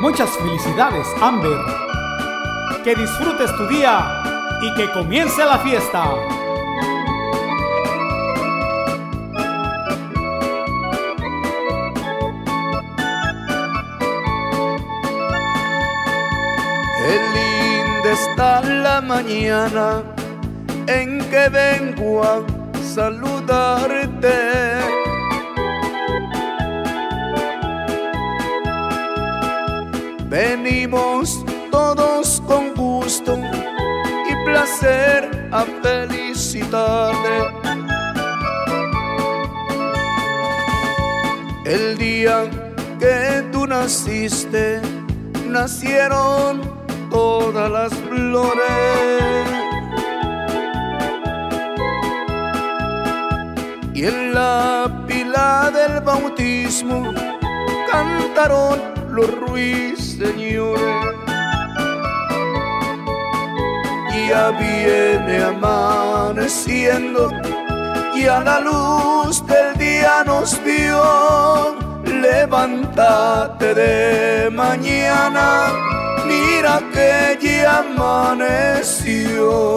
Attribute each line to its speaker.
Speaker 1: Muchas felicidades, Amber. Que disfrutes tu día y que comience la fiesta.
Speaker 2: Qué linda está la mañana en que vengo a saludarte. Venimos todos con gusto y placer a felicitarte. El día que tú naciste, nacieron todas las flores. Y en la pila del bautismo cantaron los ruiseñores. Ya viene amaneciendo y a la luz del día nos vio. Levántate de mañana, mira que ya amaneció.